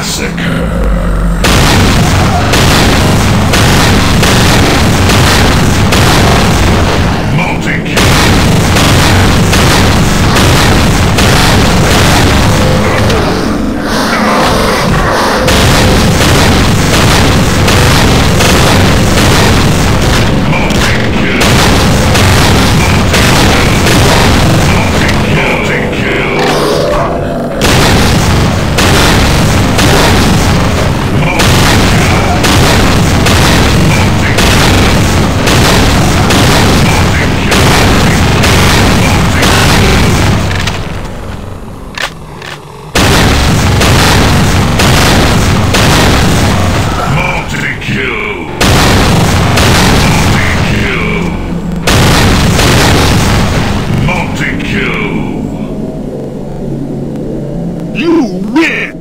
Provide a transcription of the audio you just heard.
Massacre. You win!